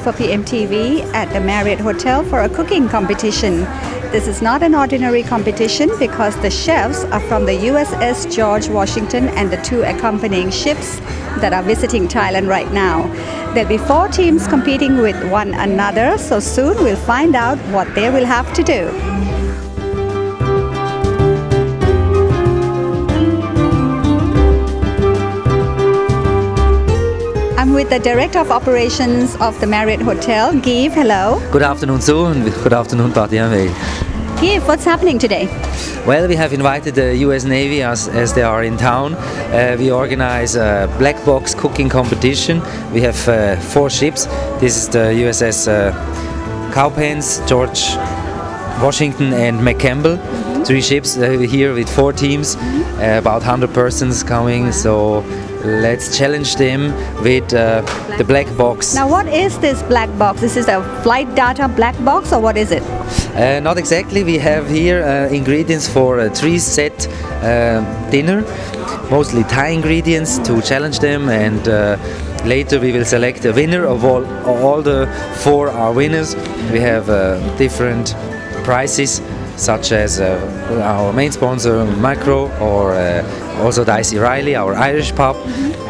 for PMTV at the Marriott Hotel for a cooking competition. This is not an ordinary competition because the chefs are from the USS George Washington and the two accompanying ships that are visiting Thailand right now. There'll be four teams competing with one another, so soon we'll find out what they will have to do. With the Director of Operations of the Marriott Hotel, Give. Hello. Good afternoon, Sue, and good afternoon, Patiame. Give, what's happening today? Well, we have invited the US Navy as, as they are in town. Uh, we organize a black box cooking competition. We have uh, four ships. This is the USS uh, Cowpens, George Washington, and McCampbell. Three ships uh, here with four teams, uh, about 100 persons coming. So let's challenge them with uh, the black box. Now, what is this black box? This is a flight data black box, or what is it? Uh, not exactly. We have here uh, ingredients for a three set uh, dinner, mostly Thai ingredients to challenge them, and uh, later we will select a winner of all. All the four are winners. We have uh, different prizes, such as uh, our main sponsor Makro, or also Dicey Riley, our Irish pub,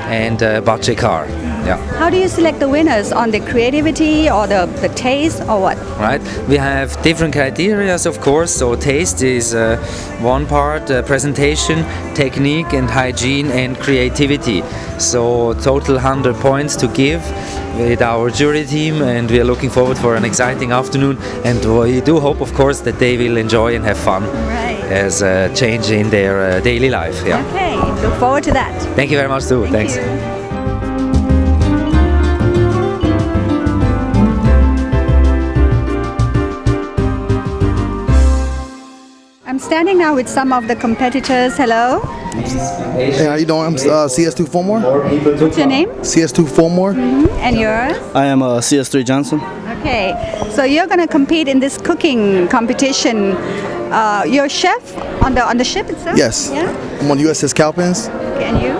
and uh, Bache Car. Yeah. How do you select the winners? On the creativity or the, the taste or what? right? We have different criteria, of course. So taste is uh, one part, uh, presentation, technique, and hygiene and creativity. So total 100 points to give with our jury team, and we are looking forward for an exciting afternoon. And we do hope, of course, that they will enjoy and have fun Right. As a change in their uh, daily life. Yeah. Okay, look forward to that. Thank you very much, too. Thank Thanks. you. I'm standing now with some of the competitors. Hello. Hey, how you doing? I'm uh, CS2 Fillmore. What's your name? CS2 Fillmore. And yours? I am uh, CS3 Johnson. Okay. So you're going to compete in this cooking competition. Uh, you're a chef on the on the ship itself? Yes. Yeah. I'm on USS Cowpens. Okay, and you?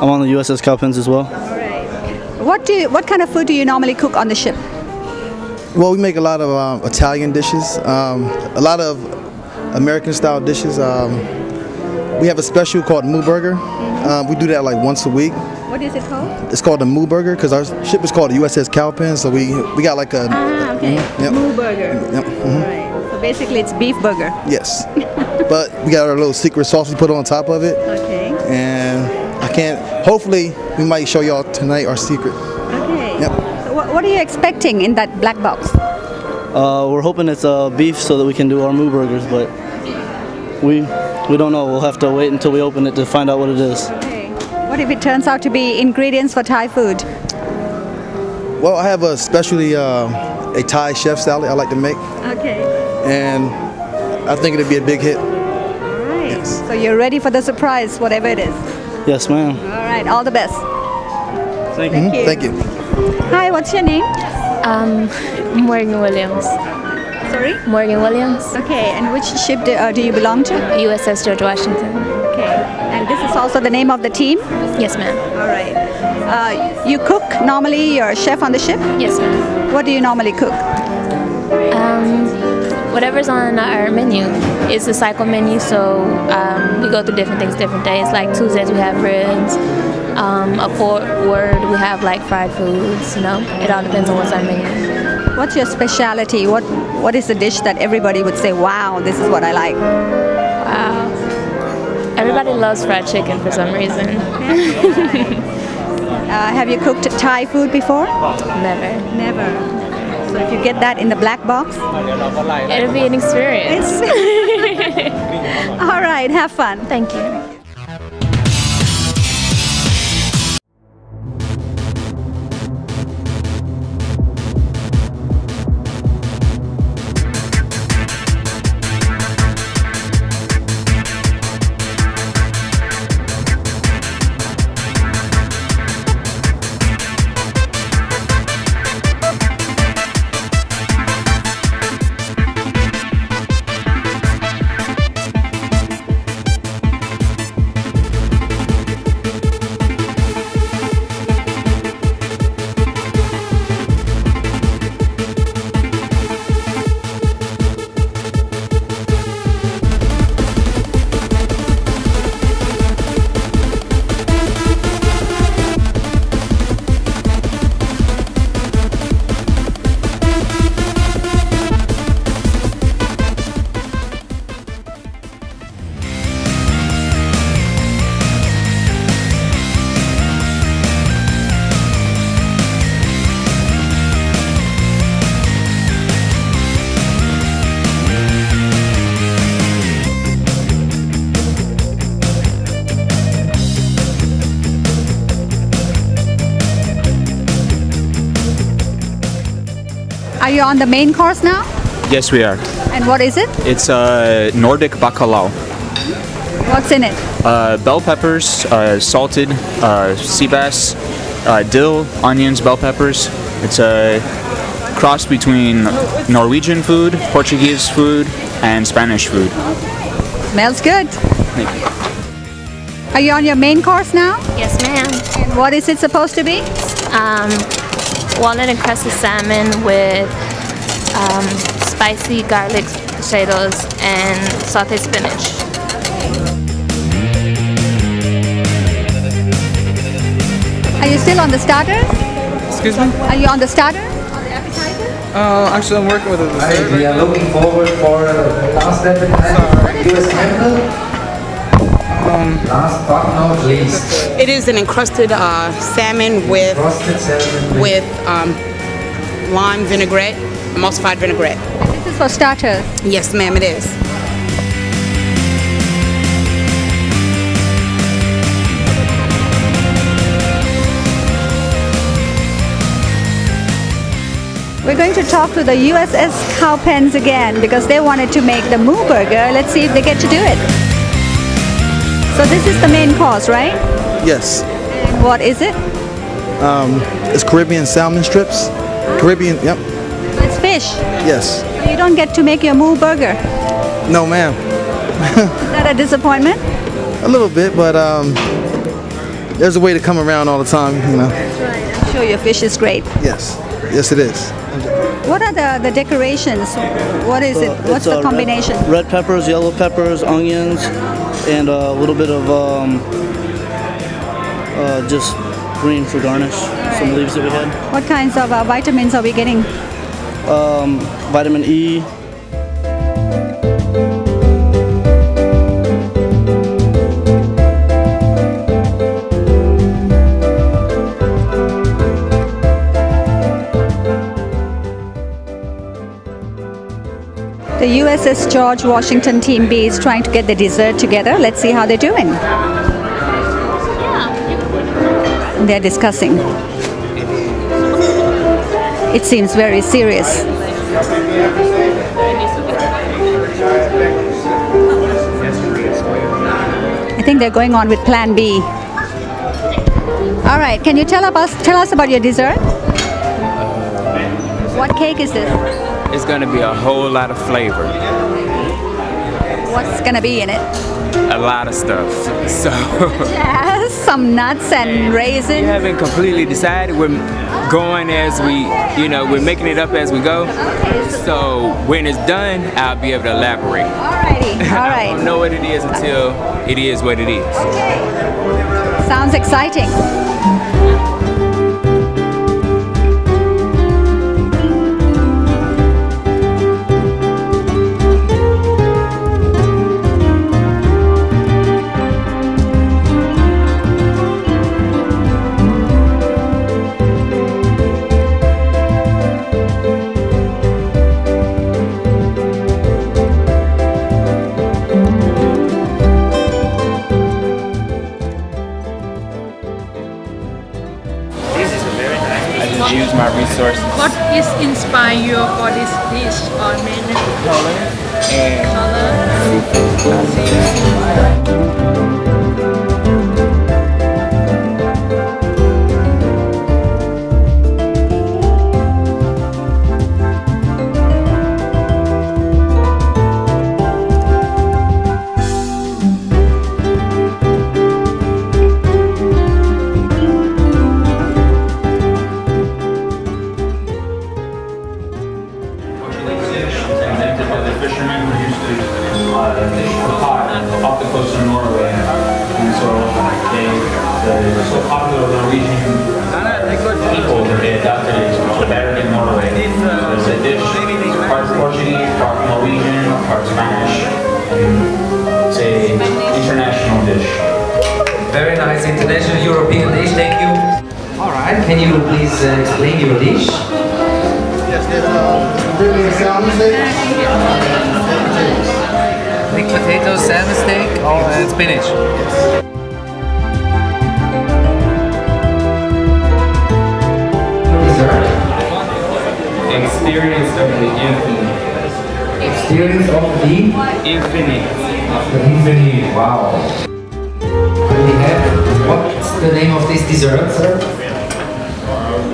I'm on the USS Cowpens as well. All right. What do you, what kind of food do you normally cook on the ship? Well, we make a lot of um, Italian dishes, um, a lot of American style dishes. Um, we have a special called Moo Burger. Um, we do that like once a week. What is it called? It's called the Moo Burger because our ship is called the USS Cowpens. So we we got like a Ah, okay. Yep. Moo burger. Yep, mhm. Right. So basically, it's beef burger. yes, but we got our little secret sauce we put on top of it, Okay. and I can't. Hopefully, we might show y'all tonight our secret. Okay. Yep. So what, what are you expecting in that black box? Uh, we're hoping it's uh, beef so that we can do our moo burgers, but we we don't know. We'll have to wait until we open it to find out what it is. Okay. What if it turns out to be ingredients for Thai food? Well, I have a specialty, uh, a Thai chef salad I like to make, Okay. And I think it'd be a big hit. Right. Yes. So you're ready for the surprise, whatever it is. Yes, ma'am. All right. All the best. Thank Thank you. Thank you. Hi. What's your name? Um, Morgan Williams. Sorry. Morgan Williams, Okay. And which ship do, uh, do you belong to? USS George Washington. Okay. And this is also the name of the team. Yes, ma'am. All right. Uh, you cook normally. You're a chef on the ship. Yes, ma'am. What do you normally cook? Um, whatever's on our menu is the cycle menu, so um, we go through different things different days. Like Tuesdays we have ribs. Um, a forward we have like fried foods. You know, it all depends on what's on our menu. What's your specialty? What What is the dish that everybody would say, "Wow, this is what I like"? Wow. Everybody loves fried chicken for some reason. Uh, have you cooked Thai food before? Never. Never. So if you get that in the black box, It'll be an experience. all right, have fun. Thank you. You on the main course now? Yes, we are. And what is it? It's uh, Nordic bacalao. What's in it? Uh, bell peppers, uh, salted uh, sea bass, uh, dill, onions, bell peppers. It's a cross between Norwegian food, Portuguese food, and Spanish food. Smells good. Thank you. Are you on your main course now? Yes, ma'am. And what is it supposed to be? Um, walnut and crusted salmon with um, spicy garlic potatoes and sauteed spinach. Are you still on the starter? Excuse me? Are you on the starter? On the appetizer? Uh, actually, I'm working with a Right, we are looking forward for uh, the last appetizer, US Temple. last but not least, It is an encrusted uh, salmon with salmon with um, lime vinaigrette, emulsified vinaigrette. This is for starters. Yes, ma'am, it is. We're going to talk to the USS Cowpens again because they wanted to make the Moo Burger. Let's see if they get to do it. So this is the main course, right? Yes. And what is it? It's Caribbean salmon strips. Caribbean, yep. It's fish. Yes. You don't get to make your Moo Burger. No, ma'am. Is that a disappointment? A little bit, but um, there's a way to come around all the time, you know. That's right. I'm sure your fish is great. Yes. Yes, it is. What are the, the decorations? What is it? Uh, What's the uh, combination? Red, red peppers, yellow peppers, onions, and a little bit of um, uh, just green for garnish. Some leaves that we had. What kinds of uh, vitamins are we getting? Um, vitamin E. The USS George Washington Team B is trying to get the dessert together. Let's see how they're doing. They're discussing. It seems very serious. I think they're going on with Plan B. All right, can you tell us tell us about your dessert? What cake is this? It's gonna be a whole lot of flavor, What's gonna be in it? A lot of stuff. So Yes, some nuts and raisins. we haven't completely decided. We're going as we, you know, we're making it up as we go. So when it's done, I'll be able to elaborate. Alrighty, all I don't know what it is until it is what it is. Okay. Sounds exciting. You please uh, explain your dish? Yes, there's uh, Caribbean salmon steak. Baked potatoes, salmon steak, and spinach. Dessert. Experience of the Infinite. Experience of the Infinite. the Infinite. Wow. We have what's the name of this dessert, sir?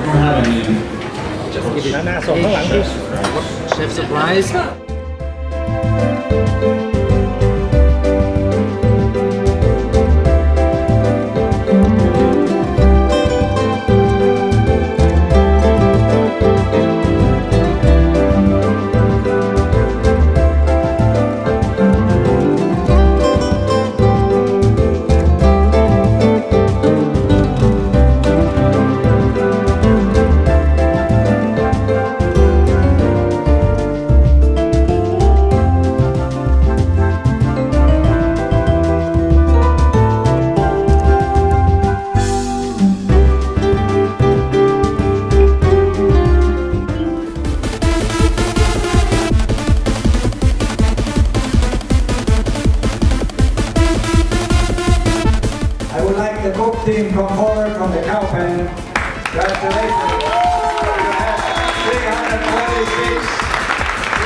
Have a name. Chef surprise.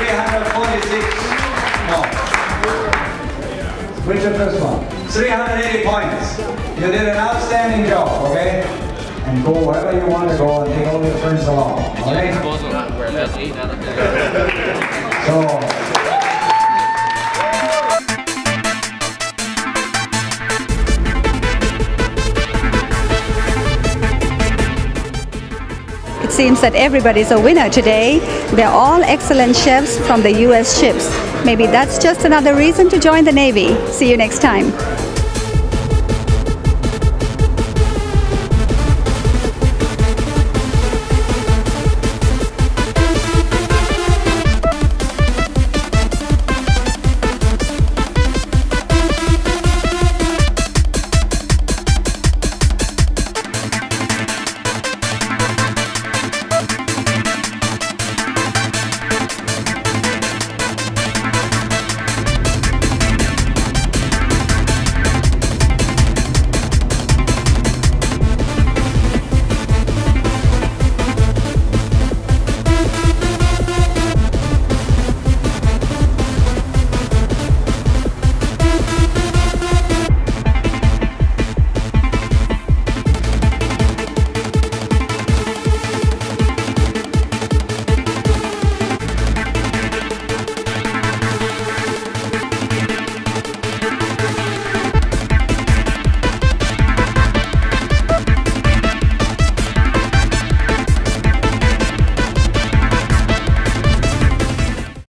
346. No. Which of this one? 380 points. You did an outstanding job, okay? And go wherever you want to go and take all your friends along, okay? So, seems that everybody's a winner today. They're all excellent chefs from the US ships. Maybe that's just another reason to join the Navy. See you next time.